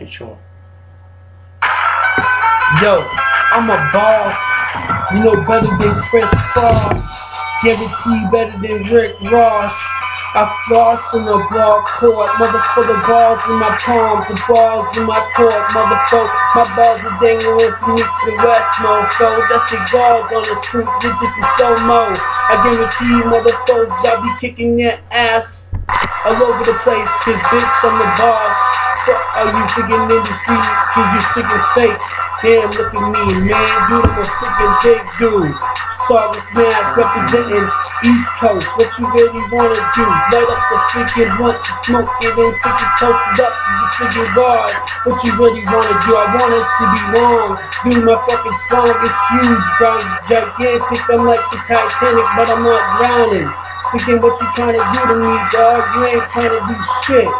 Sure. Yo, I'm a boss. You know better than Kris Kross. Guarantee better than Rick Ross. I floss in the ball court, motherfucker balls in my palms, the balls in my court, motherfucker. My balls are dangling from east to west, mofo. That's the guards on the street, this is in slow mo. I guarantee you, motherfuckers, I'll be kicking your ass all over the place, cause bitch, I'm the boss. Fuck are you the street, cause you freaking fake. Damn, look at me, man, dude, I'm a freaking big dude. Saugus Mass representing East Coast. What you really wanna do? Light up the freaking blunt and smoke it and freaking toast up to the freaking guard. What you really wanna do? I want it to be long. Dude, my fucking song is huge, bro. Gigantic. I'm like the Titanic, but I'm not drowning. Freaking what you trying to do to me, dog? You ain't trying to do shit.